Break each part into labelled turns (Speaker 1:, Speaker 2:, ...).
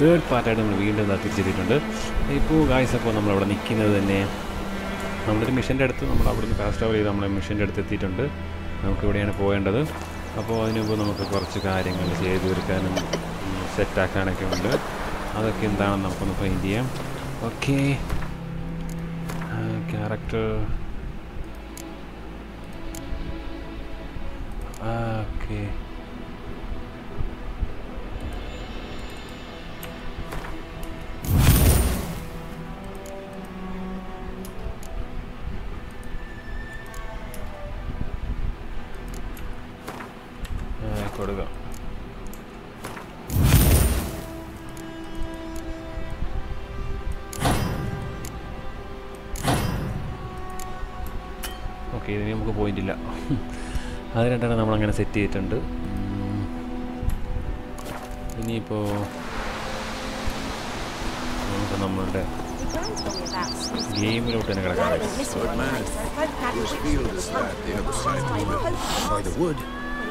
Speaker 1: Third പാർട്ടായിട്ട് നമ്മൾ വീണ്ടും തിരിച്ചെത്തിയിട്ടുണ്ട്. ഇപ്പോൾ ഗായ്സ് അപ്പോൾ നമ്മളവിടെ നിൽക്കുന്നത് തന്നെ നമ്മളൊരു മിഷന്റെ അടുത്ത് നമ്മൾ അവിടുന്ന് ഫാസ്റ്റ് ട്രാവൽ ചെയ്ത് നമ്മളെ മിഷന്റെ അടുത്ത് എത്തിയിട്ടുണ്ട്. നമുക്ക് ഇവിടെയാണ് പോകേണ്ടത്. അപ്പോൾ അതിനു മുമ്പ് നമുക്ക് കുറച്ച് കാര്യങ്ങൾ ചെയ്ത് തീർക്കാനും സെറ്റാക്കാനൊക്കെ ഉണ്ട്. അതൊക്കെ എന്താണെന്ന് നമുക്കൊന്ന് ഫൈൻഡ് ചെയ്യാം. ഓക്കെ ക്യാരക്ടർ ഓക്കെ കൊടുക്കാം. ഓക്കെ ഇതിന് നമുക്ക് പോയിന്റ് ഇല്ല. അത് നമ്മൾ അങ്ങനെ സെറ്റ് ചെയ്തിട്ടുണ്ട്. ഇനിയിപ്പോ നമുക്ക് നമ്മളുടെ ഗെയിമിലോട്ട് തന്നെ കിടക്കാം.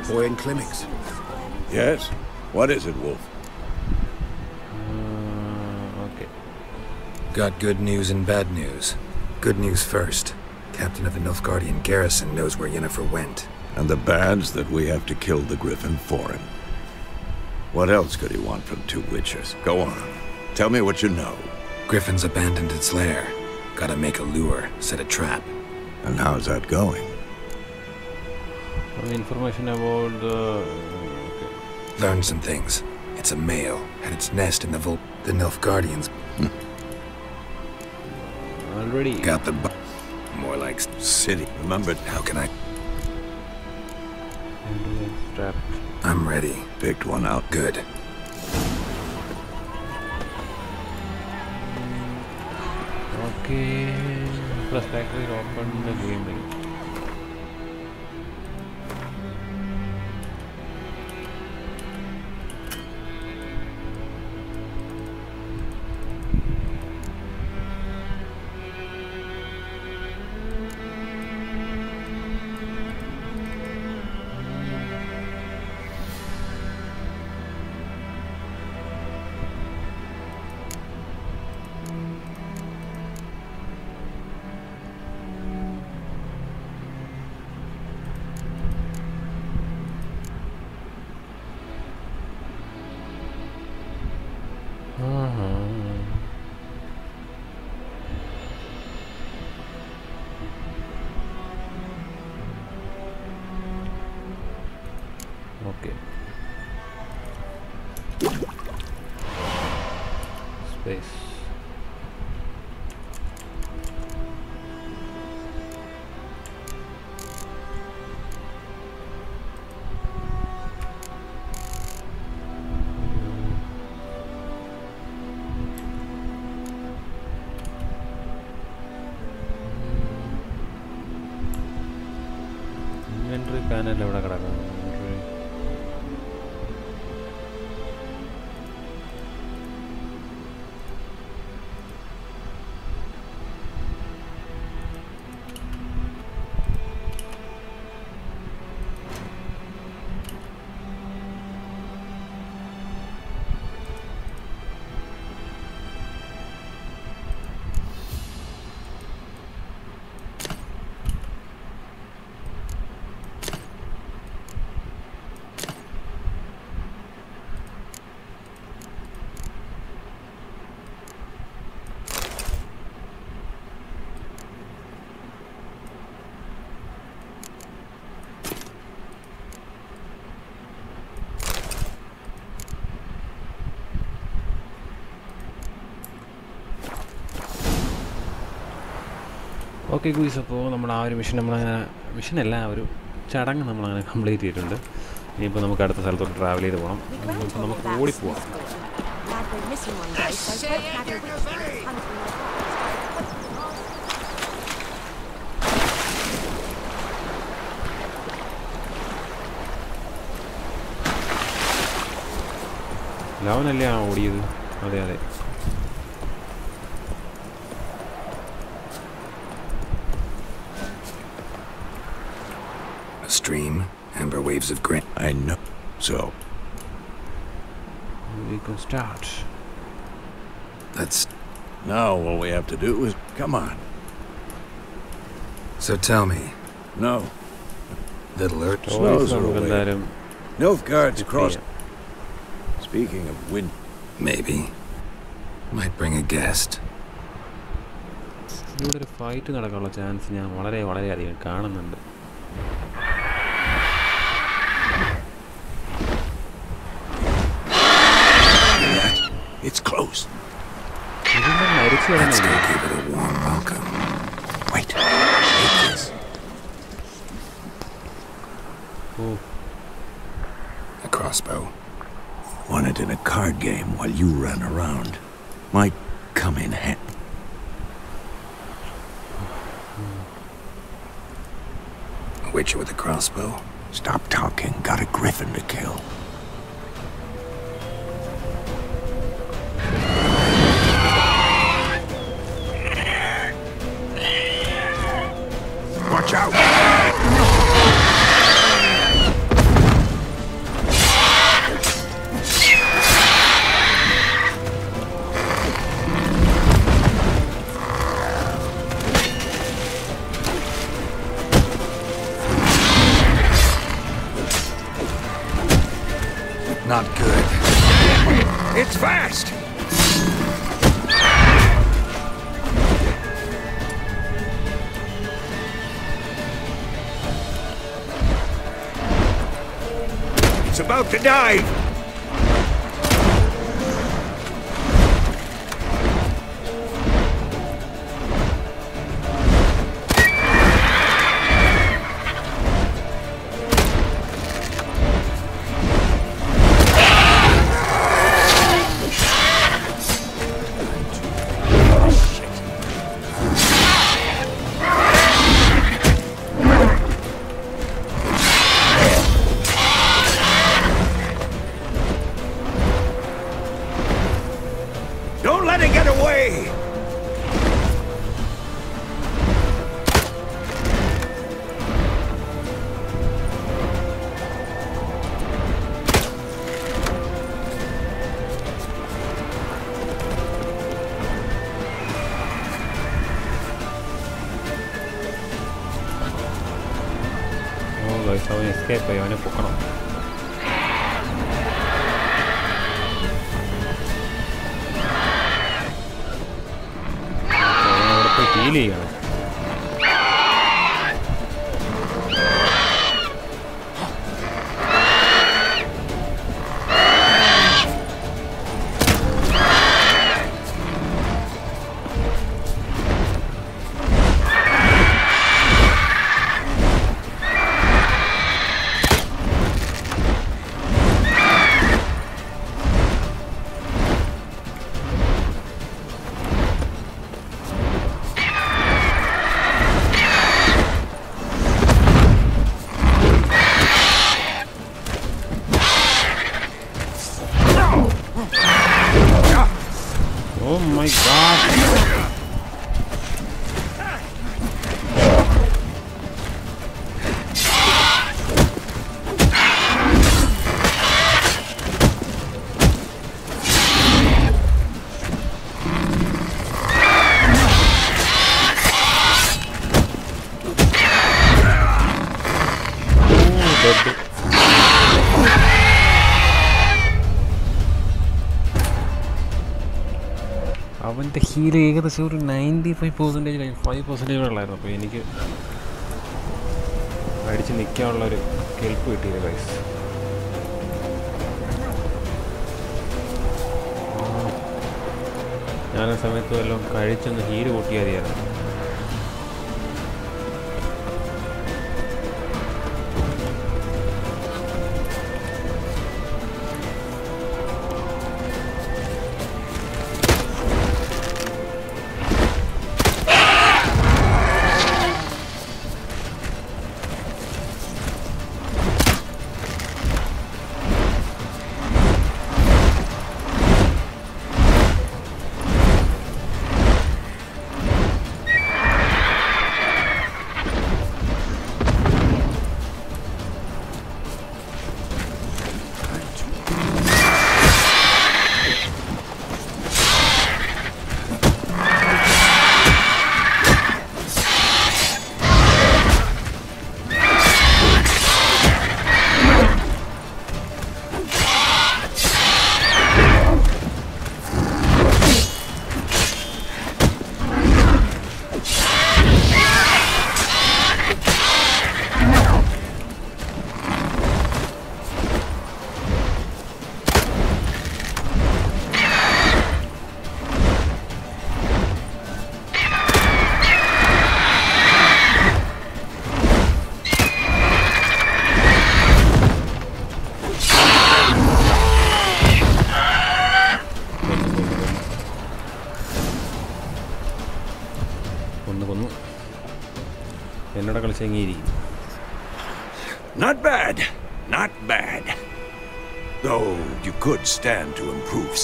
Speaker 2: Boy in clinics.
Speaker 3: Yes? What is it, Wolf?
Speaker 1: Uh, okay.
Speaker 4: Got good news and bad news. Good news first. Captain of the Nilfgaardian garrison knows where Yennefer went.
Speaker 3: And the bad's that we have to kill the Griffin for him. What else could he want from two witchers? Go on. Tell me what you know.
Speaker 4: Griffin's abandoned its lair. Gotta make a lure, set a trap.
Speaker 3: And how's that going?
Speaker 1: information about
Speaker 4: the... Uh, okay. Learn some things. It's a male, had its nest in the Vol the Nilfgaardians.
Speaker 1: Hmm. Already.
Speaker 4: Got the bu more like
Speaker 3: city. Remembered.
Speaker 4: How can I? I'm ready.
Speaker 3: Picked one out.
Speaker 4: Good.
Speaker 1: Okay. The game. കാനല്ല ഇവിടെ കിടക്കുന്നത്? Okay ഗൂസ് അപ്പോൾ നമ്മൾ ആ ഒരു mission നമ്മളങ്ങനെ മിഷനല്ല ഒരു ചടങ്ങ് നമ്മളങ്ങനെ കംപ്ലീറ്റ് ചെയ്തിട്ടുണ്ട്. ഇനിയിപ്പോൾ നമുക്ക് അടുത്ത സ്ഥലത്തോട്ട് ട്രാവൽ ചെയ്ത് പോകണം ഇപ്പോൾ നമുക്ക് ഓടിപ്പോവാം ലവനല്ലേ ആ ഓടിയത്? അതെ അതെ.
Speaker 4: A stream, amber waves of grain.
Speaker 3: I know. So,
Speaker 1: we can start.
Speaker 4: Let's.
Speaker 3: Now all we have to do is come on.
Speaker 4: So tell me,
Speaker 3: No,
Speaker 4: Little Urt.
Speaker 1: Toys
Speaker 3: Snows are
Speaker 1: നമുക്ക്
Speaker 3: away.
Speaker 1: എന്തായാലും
Speaker 3: Nilfgaard's
Speaker 1: skip
Speaker 3: crossed.
Speaker 1: ചെയ്യാം.
Speaker 3: Speaking of wind,
Speaker 4: Maybe. Might bring a guest.
Speaker 1: ഇവിടെ ഒരു fight നടക്കാനുള്ള chance ഞാൻ വളരെ വളരെ അധികം കാണുന്നുണ്ട്
Speaker 3: you ran around. Might come in handy.
Speaker 4: A witcher with a crossbow.
Speaker 3: Stop talking. Got a griffin to kill. To dive!
Speaker 1: 吉利よ。Oh, അവന്റെ heal ഏകദേശം ഒരു ninety five percentage five percentage ഉള്ളായിരുന്നു. അപ്പോൾ എനിക്ക് അടിച്ച് നിൽക്കാനുള്ള ഒരു കെൽപ്പ് കിട്ടിയില്ല ഗൈസ് ഞാൻ ആ സമയത്ത് വല്ലതും കഴിച്ചൊന്ന് ഹീൽ കൂട്ടിയാതിയായിരുന്നു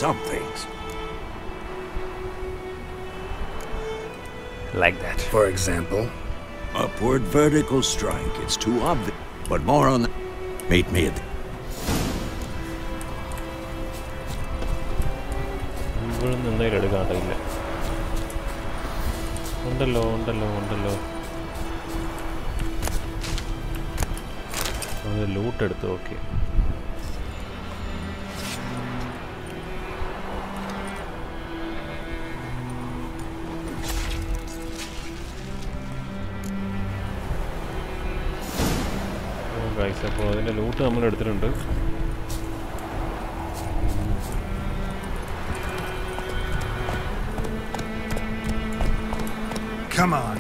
Speaker 3: some things.
Speaker 1: Like that
Speaker 4: For example,
Speaker 3: Upward vertical strike. It's too obvious. But more on that. Meet me at the...
Speaker 1: ഇവിടെ നിന്നേലും എടുക്കാണ്ടില്ല ഉണ്ടല്ലോ ഉണ്ടല്ലോ ഉണ്ടല്ലോ അത് ലൂട്ട് എടുത്തു ഓക്കെ ഗൈസ് അപ്പോൾ അതിന്റെ ലൂട്ട് നമ്മൾ എടുത്തിട്ടുണ്ട്.
Speaker 4: Come on.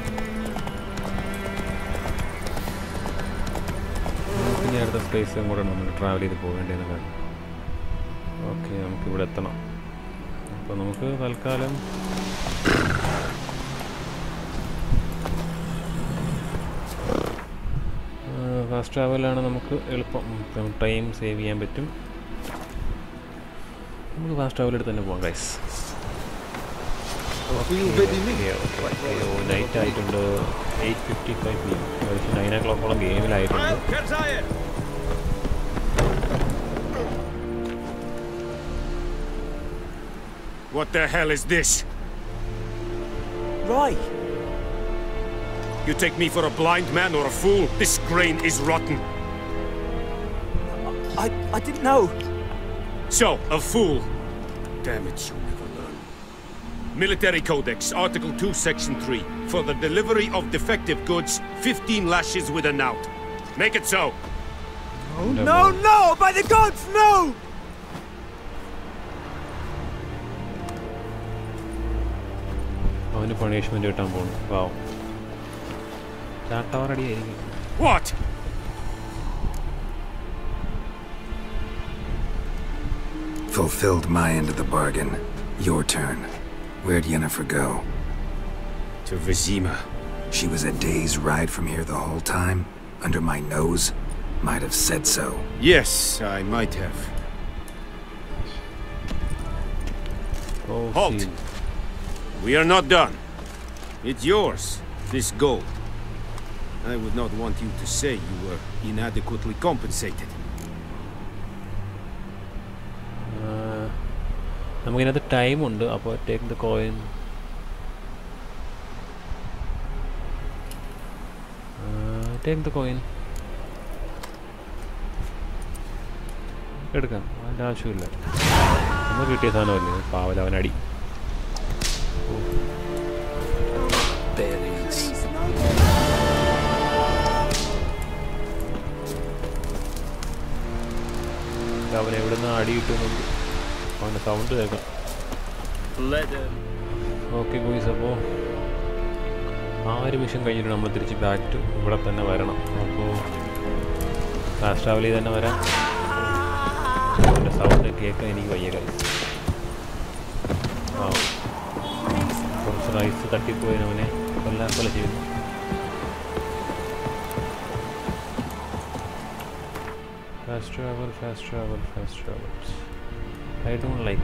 Speaker 1: ഇനി അടുത്ത പ്ലേസും കൂടെ നമ്മൾ ട്രാവൽ ചെയ്ത് പോകേണ്ടതെന്ന് കാണും. ഓക്കെ നമുക്കിവിടെ എത്തണം. അപ്പോൾ നമുക്ക് തൽക്കാലം ഫാസ്റ്റ് ട്രാവലാണ് നമുക്ക് എളുപ്പം. ടൈം സേവ് ചെയ്യാൻ പറ്റും. നമുക്ക് ഫാസ്റ്റ് ട്രാവൽ തന്നെ പോകാം ഗൈസ് നൈറ്റ് ആയിട്ടുണ്ട്. Eight fifty five P M ഏകദേശം നയൻ ഓ ക്ലോക്കോളം ഗെയിമിലായിട്ടുണ്ട്
Speaker 5: What the hell is this?
Speaker 6: Right.
Speaker 5: You take me for a blind man or a fool? This grain is rotten.
Speaker 6: I, I didn't know.
Speaker 5: So, a fool. Damn it, you never learn. Military Codex, Article 2, Section 3. For the delivery of defective goods, 15 lashes with a knout. Make it so.
Speaker 6: No, no! By the gods, no!
Speaker 1: അവന് punishment കിട്ടാൻ പോകുന്നു പാവം ചാട്ടവർ അടിയായിരിക്കും
Speaker 5: What?
Speaker 4: Fulfilled my end of the bargain. Your turn. Where'd Yennefer go?
Speaker 5: To Vizima.
Speaker 4: She was a day's ride from here the whole time? Under my nose? Might have said so.
Speaker 5: Yes, I might have.
Speaker 1: Oh
Speaker 5: Halt.
Speaker 1: Scene.
Speaker 5: We are not done. It's yours, this gold. I would not want you to say you were inadequately compensated.
Speaker 1: ആ, നമുക്കിതിനകത്ത് ടൈമുണ്ട് അപ്പോൾ take the coin take the coin എടുക്കാം. അതിന്റെ ആവശ്യമില്ല. നമുക്ക് കിട്ടിയ സാധനമല്ലേ? പാവല അവൻ എവിടെ നിന്ന് അടി കിട്ടുന്നുണ്ട് അവന്റെ സൗണ്ട് കേൾക്കാം. ഓക്കെ ഗോയ്സ് അപ്പോൾ ആ ഒരു മിഷൻ കഴിഞ്ഞിട്ട് നമ്മൾ തിരിച്ച് ബാക്ക് ടു ഇവിടെ തന്നെ വരണം. അപ്പോൾ ഫാസ്റ്റ് ട്രാവൽ ചെയ്ത് തന്നെ വരാം. അവന്റെ സൗണ്ട് കേൾക്കാൻ എനിക്ക് വയ്യ guys. ആ കുറച്ച് റൈസ് തട്ടിപ്പോയി അവനെ കൊല്ലാൻ പോലെ ചെയ്യുന്നു. fast travel, fast travel, fast travel. I don't like.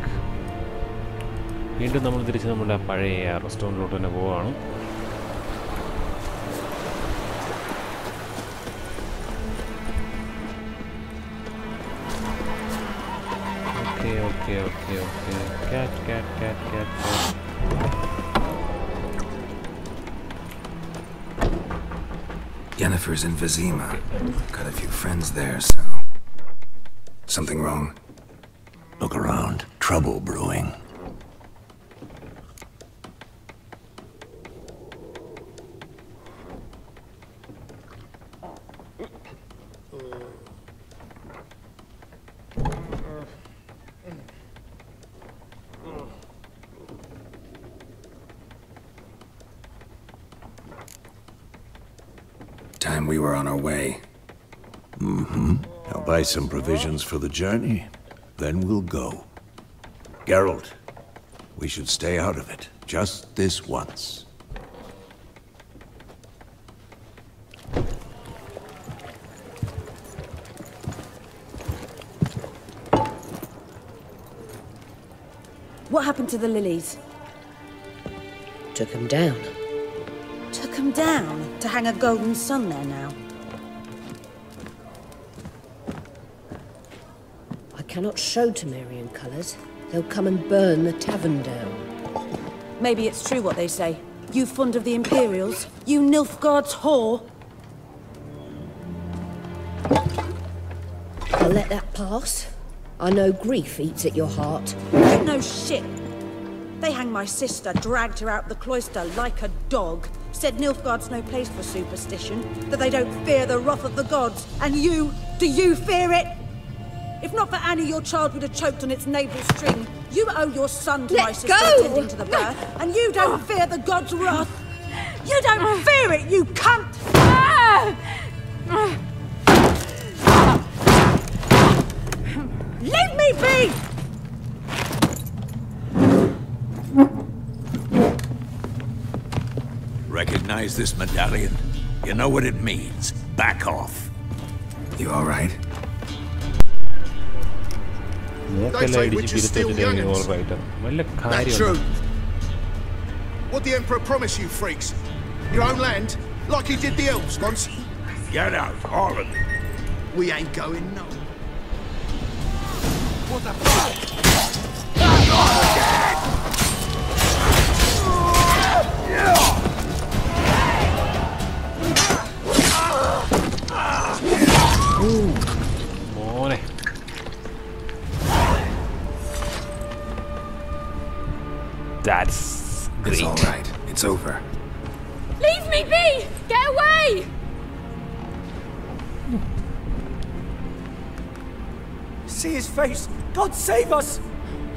Speaker 1: Into the Mudrish and Muda Pare, Aroston Road and a war. Okay, okay, okay, okay. Cat, cat, cat. cat.
Speaker 4: Yennefer's in Vizima. Got a few friends there, so. Something wrong?
Speaker 3: Look around. Trouble brewing.
Speaker 4: Time we were on our way
Speaker 3: buy some provisions for the journey. Then we'll go. Geralt, we should stay out of it. Just this once.
Speaker 7: What happened to the lilies?
Speaker 8: Took them down.
Speaker 7: Took them down? To hang a golden sun there now?
Speaker 8: Cannot show Temerian colours. They'll come and burn the tavern down.
Speaker 7: Maybe it's true what they say. You fond of the Imperials? You Nilfgaard's whore?
Speaker 8: I'll let that pass. I know grief eats at your heart.
Speaker 7: No shit. They hang my sister, dragged her out the cloister like a dog. Said Nilfgaard's no place for superstition, that they don't fear the wrath of the gods. And you, do you fear it? not for Annie your child would have choked on its navel string, you owe your son to
Speaker 8: Let
Speaker 7: my sister
Speaker 8: go.
Speaker 7: attending to the no. birth, and you don't oh. fear the god's wrath. You don't uh. fear it, you cunt! Ah. Uh. Leave me be!
Speaker 3: Recognize this medallion? You know what it means. Back off.
Speaker 4: You
Speaker 1: all
Speaker 2: right?
Speaker 1: That's
Speaker 2: true. What the Emperor promised you, freaks? Your own land, like he did the elves once.
Speaker 3: Get out, Harlan.
Speaker 2: We ain't going no. What the fuck?
Speaker 6: Yeah! face! God save us!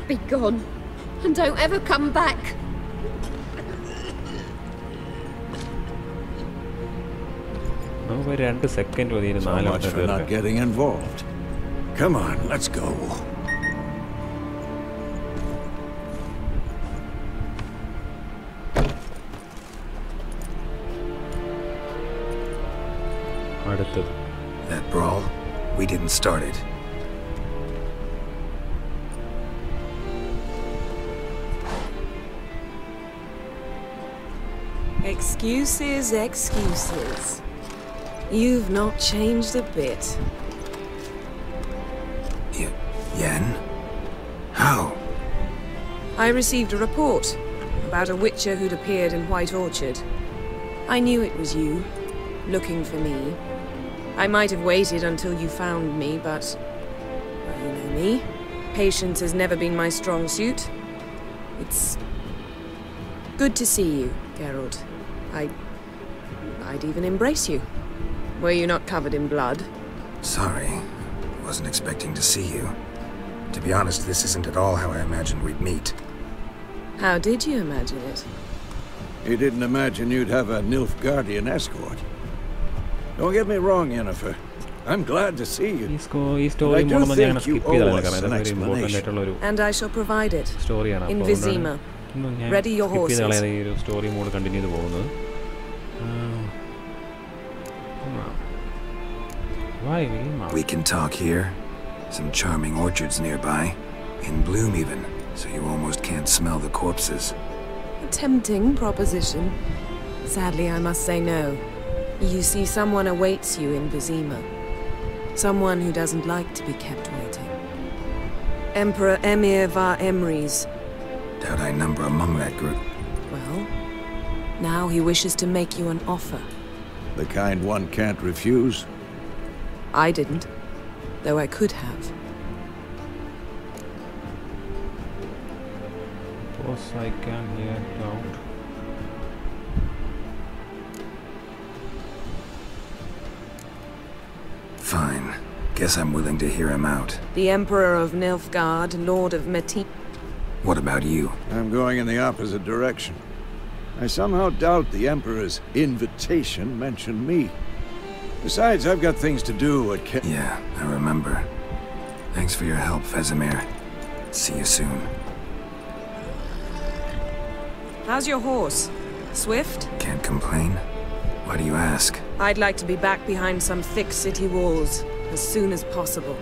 Speaker 9: Be gone. And don't ever come back.
Speaker 1: നമുക്ക് ഒരു രണ്ട് second മതി ഇനി
Speaker 3: So
Speaker 1: നാല്
Speaker 3: much
Speaker 1: വട്ടം
Speaker 3: for not
Speaker 1: തീർക്കാൻ
Speaker 3: getting involved. Come on, let's go.
Speaker 1: അടുത്തത്
Speaker 4: That brawl, we didn't start it.
Speaker 10: Excuses, excuses. You've not changed a bit.
Speaker 4: Y- Yen? How?
Speaker 10: I received a report about a witcher who'd appeared in White Orchard. I knew it was you, looking for me. I might have waited until you found me, but. Well, you know me. Patience has never been my strong suit. It's. good to see you, Geralt. I... I'd even embrace you. Were you not covered in blood?
Speaker 4: Sorry. Wasn't expecting to see you. To be honest, this isn't at all how I imagined we'd meet.
Speaker 10: How did you imagine it?
Speaker 3: You didn't imagine you'd have a Nilfgaardian escort. Don't get me wrong, Yennefer. I'm glad to see you.
Speaker 1: And
Speaker 3: I do think you owe us an explanation.
Speaker 10: And I shall provide it. In Vizima. Ready your horses
Speaker 4: We can talk here. Some charming orchards nearby. In bloom even, so you almost can't smell the corpses.
Speaker 10: A tempting proposition. Sadly, I must say no. You see, someone awaits you in Vizima. Someone who doesn't like to be kept waiting. Emperor Emhyr var Emreis
Speaker 4: Doubt I number among that group.
Speaker 10: Well, now he wishes to make you an offer.
Speaker 3: The kind one can't refuse.
Speaker 10: I didn't, though I could have.
Speaker 1: Suppose I can get out.
Speaker 4: Fine. Guess I'm willing to hear him out.
Speaker 10: The Emperor of Nilfgaard, Lord of Metin.
Speaker 4: What about you?
Speaker 3: I'm going in the opposite direction. I somehow doubt the Emperor's invitation mentioned me. Besides, I've got things to do at Ca-
Speaker 4: Yeah, I remember. Thanks for your help, Vesemir. See you soon.
Speaker 10: How's your horse? Swift?
Speaker 4: Can't complain. Why do you ask?
Speaker 10: I'd like to be back behind some thick city walls as soon as possible.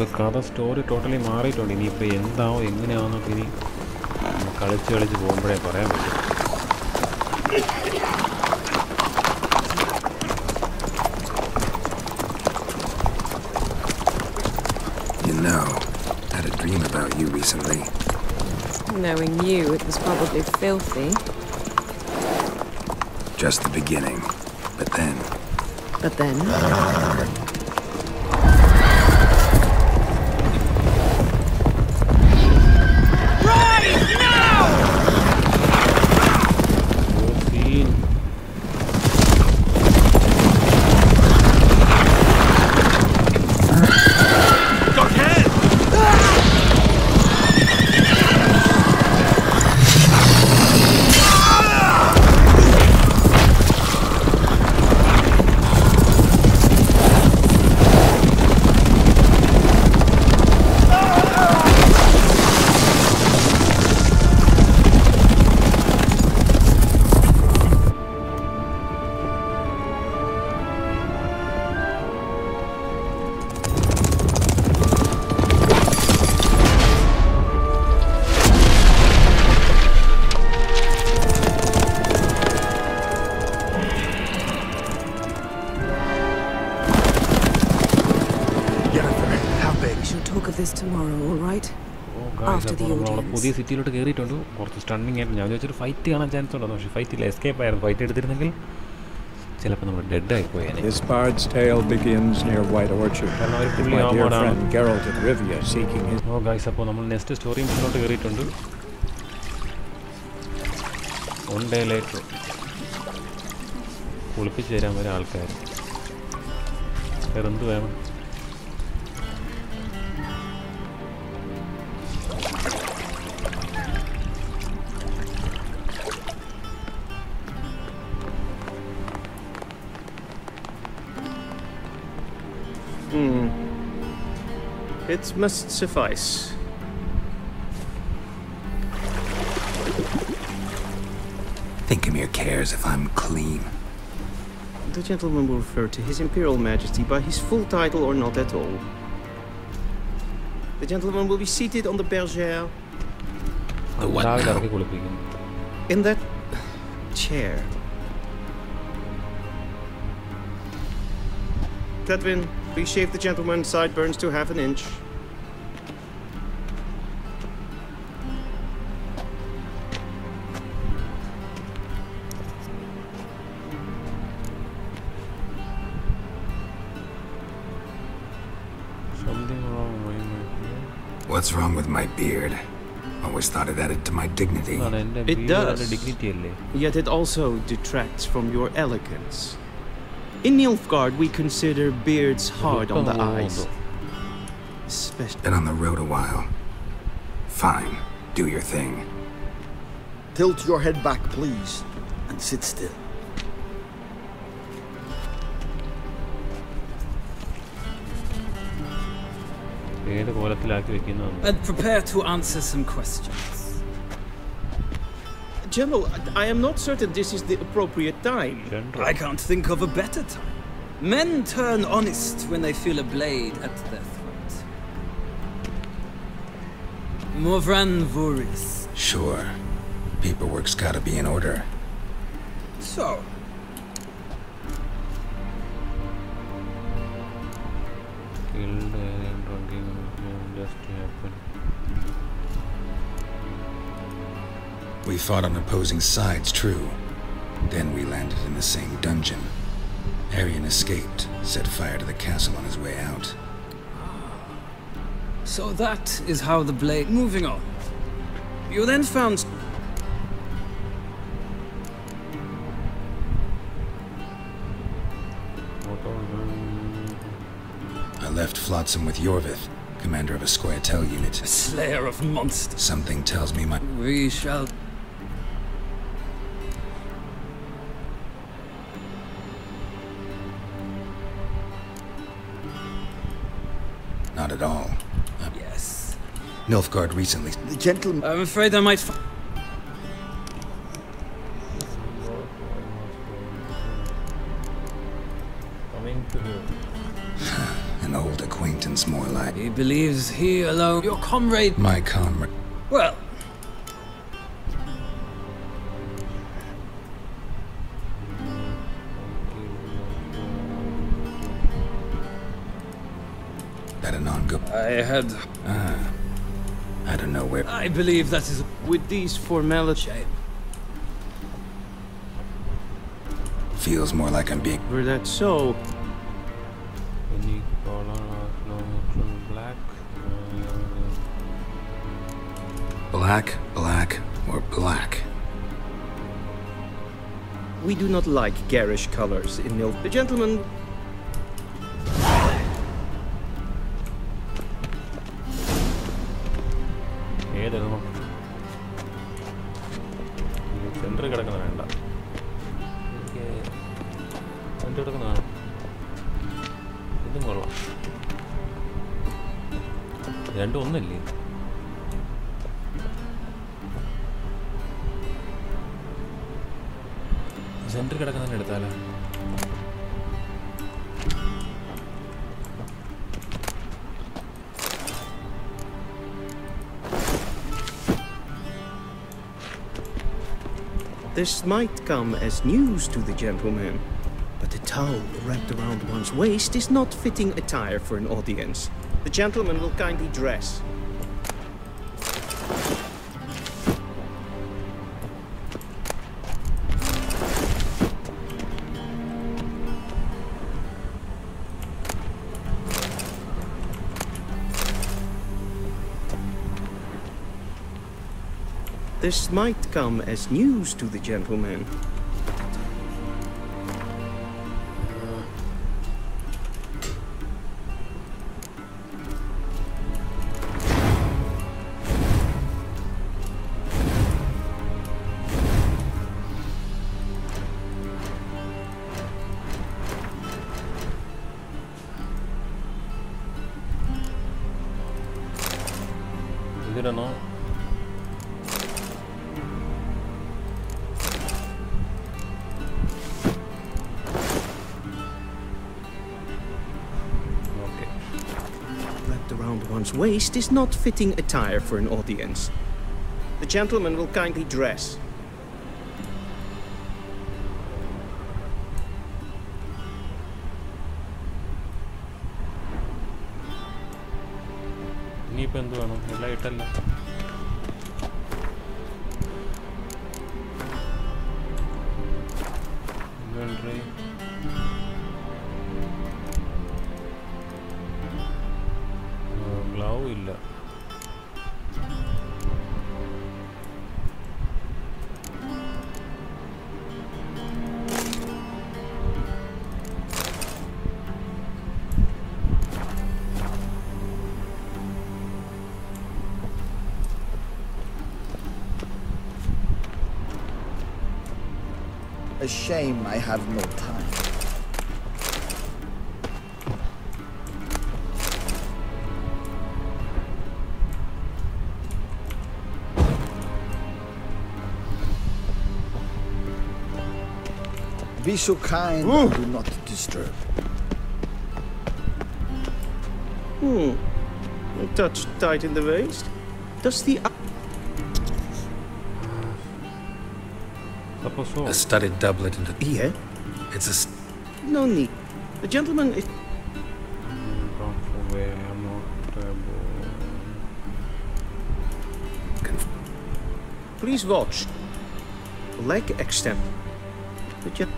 Speaker 1: ഓ ഇനിയിപ്പോൾ കഥ story totally മാറിയിട്ടുണ്ട് ഇനിയിപ്പോൾ എന്താവും എങ്ങനെയാവുന്നൊക്കെ ഇനി കളിച്ച് കളിച്ച് പോകുമ്പോഴേ പറയാൻ പറ്റും
Speaker 4: You know, I had a dream about you recently.
Speaker 10: Knowing you, it was probably filthy.
Speaker 4: Just the beginning. But then,
Speaker 10: But then, നമ്മുടെ
Speaker 1: പുതിയ സിറ്റിയിലോട്ട് കയറിയിട്ടുണ്ട് കുറച്ച് സ്റ്റണ്ണിങ് ആയിട്ട്. ഞാൻ ചോദിച്ചൊരു ഫൈറ്റ് കാണാൻ ചാൻസ് ഉണ്ടായിരുന്നു പക്ഷേ ഫൈറ്റ് ഇല്ല. എസ്കേപ്പ് ആയിരുന്നു. ഫൈറ്റ് എടുത്തിരുന്നെങ്കിൽ ചിലപ്പോൾ നമ്മൾ ഡെഡ് ആയിപ്പോയി അപ്പോൾ നമ്മൾ നെക്സ്റ്റ് സ്റ്റോറി മുന്നോട്ട് കയറിയിട്ടുണ്ട് വൺ ഡേ ലേറ്റർ കുളിപ്പിച്ച് തരാൻ വരെ ആൾക്കാർ വേറെ എന്ത് വേണം?
Speaker 11: It must suffice.
Speaker 4: Think of your cares if I'm clean.
Speaker 11: The gentleman will refer to his Imperial Majesty by his full title or not at all. The gentleman will be seated on the bergère.
Speaker 4: Oh, the what now?
Speaker 11: In that chair. Tedwin, please shave the gentleman's sideburns to half an inch.
Speaker 4: What's wrong with my beard? Always thought it added to my dignity.
Speaker 11: It does. Yet it also detracts from your elegance. In Nilfgaard, we consider beards hard on the eyes. Especially.
Speaker 4: Been on the road a while. Fine. Do your thing.
Speaker 2: Tilt your head back, please, and sit still.
Speaker 12: And prepare to answer some questions.
Speaker 11: General, I am not certain this is the appropriate time. General.
Speaker 12: I can't think of a better time. Men turn honest when they feel a blade at their throat. Morvran Voorhis.
Speaker 4: Sure. Paperwork's gotta be in order.
Speaker 12: So,
Speaker 4: We fought on opposing sides, true. Then we landed in the same dungeon. Aryan escaped, set fire to the castle on his way out.
Speaker 12: so that is how the blade. Moving on. You then found.
Speaker 4: I left Flotsam with Iorveth, commander of a Scoia'tael unit.
Speaker 12: A slayer of monsters.
Speaker 4: Something tells me my...
Speaker 12: We shall.
Speaker 4: Nilfgaard recently...
Speaker 2: The gentleman.
Speaker 12: I'm afraid I might. F-
Speaker 4: An old acquaintance. acquaintance more like.
Speaker 12: He believes he alone, your comrade.
Speaker 4: My comrade.
Speaker 12: Well,
Speaker 4: That a non-go.
Speaker 12: I had.
Speaker 4: I
Speaker 12: believe that is
Speaker 11: With these formalities,
Speaker 12: shame.
Speaker 4: Feels more like I'm being.
Speaker 11: were that so?
Speaker 1: Unique color, no, black.
Speaker 4: Black, black, or black.
Speaker 11: We do not like garish colors in Nil. The gentleman
Speaker 1: ഇതും കൊള്ളാം രണ്ടും ഒന്നല്ലേ centre കിടക്കുന്ന എടുത്താലോ
Speaker 11: This might come as news to the gentleman, but a towel wrapped around one's waist is not fitting attire for an audience. The gentleman will kindly dress. This might come as news to the gentleman.
Speaker 1: ഇതിടണോ okay
Speaker 11: Wrapped around one's waist is not fitting attire for an audience. The gentleman will kindly dress.
Speaker 1: ഇനിയിപ്പോൾ എന്ത് വേണം Капитально.
Speaker 13: A shame I have no time. Be so kind and do not disturb.
Speaker 11: Hmm. A touch tight in the waist. Does the
Speaker 1: Suppose so.
Speaker 4: A studded doublet and a.
Speaker 11: Yeah?
Speaker 4: It's a...
Speaker 11: No need. The gentleman is. Please watch. Leg extend. The gen-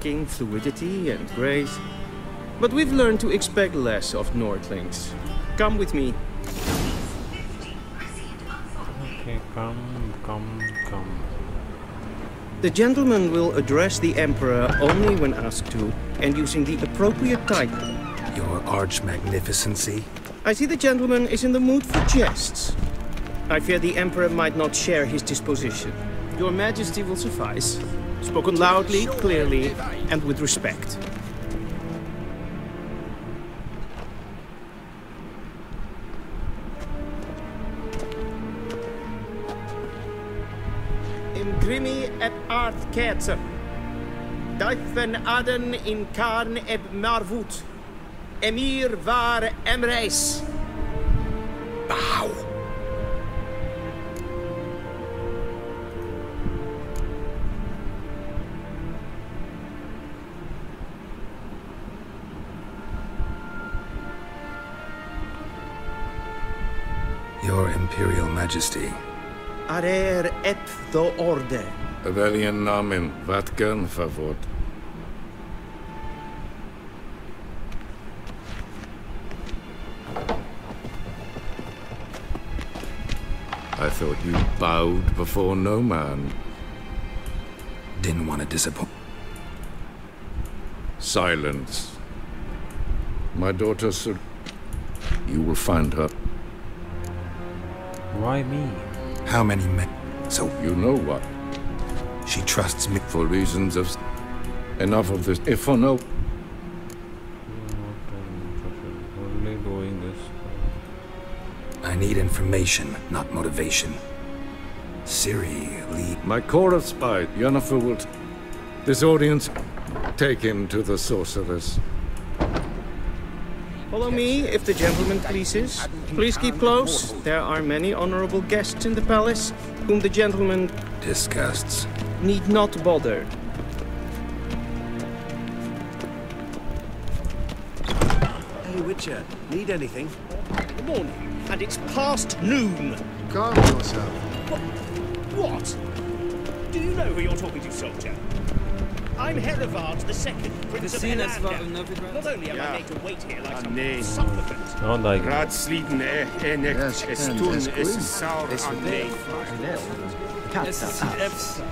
Speaker 11: lacking fluidity and grace. But we've learned to expect less of Nordlings. Come with me.
Speaker 1: Okay, come, come, come.
Speaker 11: The gentleman will address the Emperor only when asked to, and using the appropriate title.
Speaker 4: Your arch magnificency.
Speaker 11: I see the gentleman is in the mood for jests. I fear the Emperor might not share his disposition. Your Majesty will suffice spoken loudly, clearly, and with respect. Imgrimi et art ketzer. Duifen aden in karn eb marvut. Emhyr var Emreis.
Speaker 4: Bow. Majesty,
Speaker 11: Arer ep do orde.
Speaker 14: Weljen namen, wat kan favor? I thought you bowed before no man.
Speaker 4: didn't want to disappoint.
Speaker 14: Silence. My daughter Sir... You will find her.
Speaker 1: Why me?
Speaker 4: How many men? So
Speaker 14: You know what?
Speaker 4: she trusts me.
Speaker 14: For reasons of... Enough of this. If for no...
Speaker 1: Only doing this.
Speaker 4: I need information, not motivation. Ciri, lead.
Speaker 14: My corps of spies, Yennefer will... This audience, take him to the sorceress.
Speaker 11: Follow me, if the gentleman pleases. Please keep close. There are many honorable guests in the palace, whom the gentleman
Speaker 4: Disgusts.
Speaker 11: need not bother.
Speaker 2: Hey, Witcher, need anything?
Speaker 11: Good morning, and it's past noon.
Speaker 2: Calm yourself.
Speaker 11: What? What? Do you know who you're talking to, soldier? I'm Herivard the Second, Prince of
Speaker 12: Gesehen, es war
Speaker 11: Elander.
Speaker 12: in Novigrad?
Speaker 11: Not only am
Speaker 5: Ja.
Speaker 11: I made to wait here like
Speaker 5: Ah,
Speaker 11: some
Speaker 5: nee.
Speaker 11: supplicant,
Speaker 1: Ja, da gick det.
Speaker 5: Ratsliden är enekt,
Speaker 2: Yes,
Speaker 5: es
Speaker 2: and
Speaker 5: tun,
Speaker 2: as
Speaker 5: es
Speaker 2: queen.
Speaker 5: saur
Speaker 2: Es
Speaker 5: an
Speaker 2: väl.
Speaker 5: nej.
Speaker 12: Es ist selbst.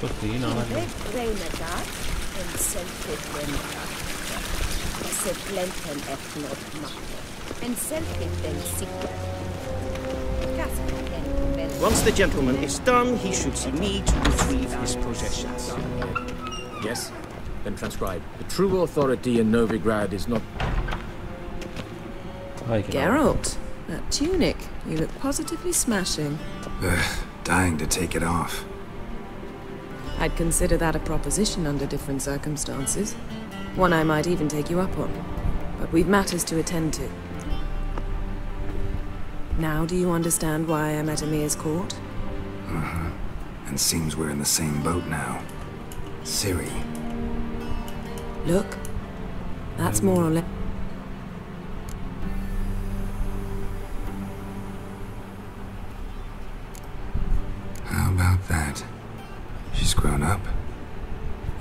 Speaker 2: Το τι
Speaker 1: είναι άλλο.
Speaker 11: Once the gentleman is done, he should see me to retrieve his possessions.
Speaker 15: Yes? Then transcribe. The true authority in Novigrad is not...
Speaker 10: Geralt, that tunic. You look positively smashing.
Speaker 4: Ugh, dying to take it off.
Speaker 10: I'd consider that a proposition under different circumstances. One I might even take you up on. But we've matters to attend to. Now do you understand why I'm at Emhyr's court?
Speaker 4: Uh-huh. And seems we're in the same boat now. Ciri,
Speaker 10: Look. That's more or less...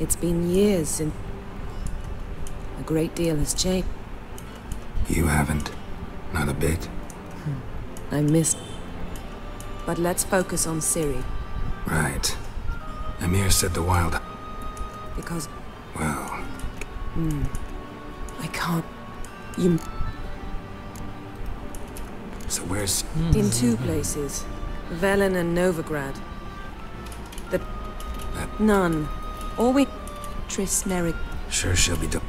Speaker 10: It's been years since... A great deal has changed.
Speaker 4: You haven't. Not a bit.
Speaker 10: I missed... But let's focus on Ciri,
Speaker 4: Right. Emhyr said the wild...
Speaker 10: because...
Speaker 4: Well,
Speaker 10: Hmm. I can't... You...
Speaker 4: so where's...
Speaker 10: In two places. Velen and Novigrad. The... None. Or we... Triss Merigold.
Speaker 4: Sure she'll be... done.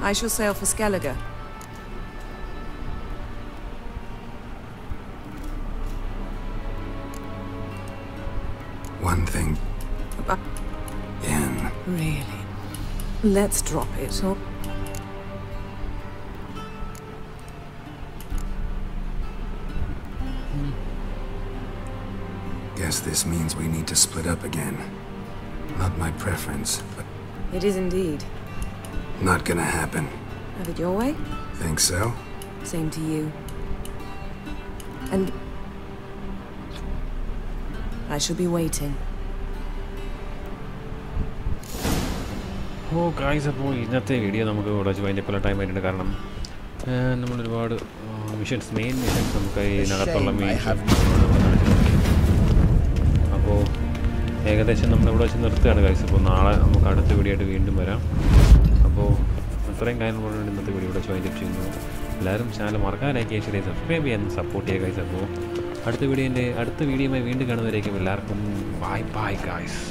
Speaker 10: I shall sail for Skellige.
Speaker 4: One thing...
Speaker 10: Uh,
Speaker 4: Yen.
Speaker 10: Really? Let's drop it, or...
Speaker 4: Guess this means we need to split up again. Not my preference, but
Speaker 10: It is indeed.
Speaker 4: not gonna happen.
Speaker 10: Have it your way?
Speaker 4: Think so?
Speaker 10: Same to you. And... I shall be waiting.
Speaker 1: Oh guys അപ്പോൾ ഇന്നത്തെ video നമുക്ക് ഇവിടെ വെച്ച് അതിൻ്റെ പല time ആയിട്ടുണ്ട് കാരണം ആ, നമ്മളൊരുപാട് മിഷൻസ് മെയിൻ മിഷൻസ് നമുക്ക് ഇതിനകത്തുള്ള
Speaker 13: Shame I
Speaker 1: മെയിൻ ഏകദേശം നമ്മളിവിടെ വെച്ച് നിർത്തുകയാണ് ഗൈസ് അപ്പോൾ നാളെ നമുക്ക് അടുത്ത വീഡിയോ വീണ്ടും വരാം. അപ്പോൾ അത്രയും കാര്യങ്ങളോട് ഇന്നത്തെ വീഡിയോ ഇവിടെ ജോയിൻ ചെയ്യുന്നു. എല്ലാവരും ചാനൽ മറക്കാൻ ലൈക്ക് സബ്സ്ക്രൈബ് ചെയ്യാൻ സപ്പോർട്ട് ചെയ്യുക കഴിച്ചപ്പോൾ അടുത്ത വീഡിയോന്റെ അടുത്ത വീഡിയോയുമായി വീണ്ടും കാണുന്നവരേക്കും എല്ലാവർക്കും ബൈ ബൈ ഗായ്സ്